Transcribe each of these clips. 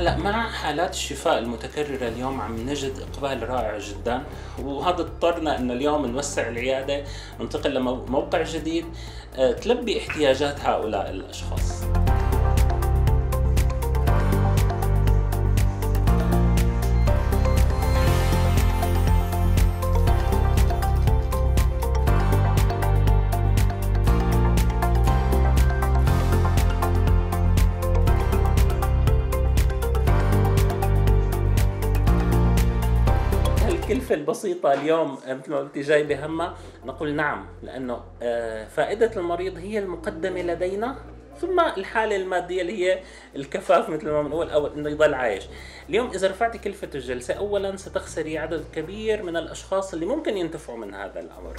هلا مع حالات الشفاء المتكررة اليوم عم نجد إقبال رائع جدا وهذا اضطرنا إنه اليوم نوسع العيادة ننتقل لموقع جديد آه، تلبي احتياجات هؤلاء الأشخاص. الكلفة البسيطة اليوم مثل ما قلتي جاي بهمها نقول نعم لأنه آه، فائدة المريض هي المقدمة لدينا ثم الحالة المادية اللي هي الكفاف مثل ما بنقول أو إنه يضل عايش. اليوم إذا رفعتي كلفة الجلسة أولا ستخسري عدد كبير من الأشخاص اللي ممكن ينتفعوا من هذا الأمر.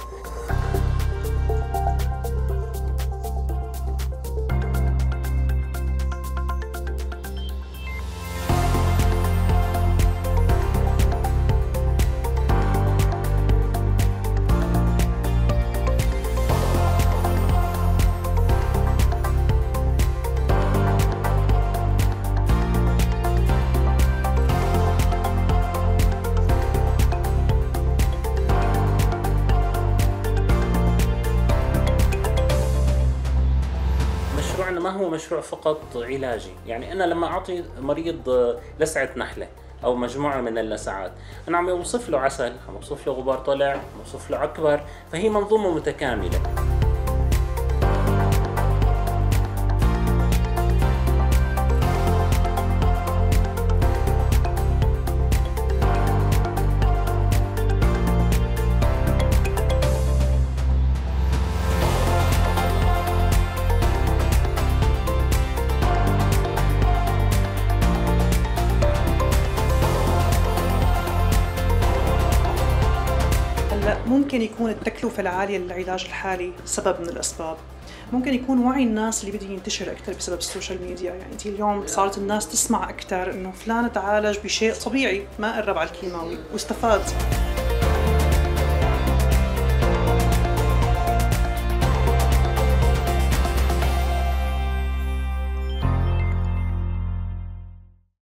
ما هو مشروع فقط علاجي. يعني أنا لما أعطي مريض لسعة نحلة أو مجموعة من اللسعات أنا عم أوصف له عسل عم أوصف له غبار طلع عم أوصف له عكبر فهي منظومة متكاملة. ممكن يكون التكلفة العالية للعلاج الحالي سبب من الأسباب. ممكن يكون وعي الناس اللي بده ينتشر أكثر بسبب السوشيال ميديا. يعني انت اليوم صارت الناس تسمع أكثر إنه فلان تعالج بشيء طبيعي ما قرب على الكيماوي واستفاد.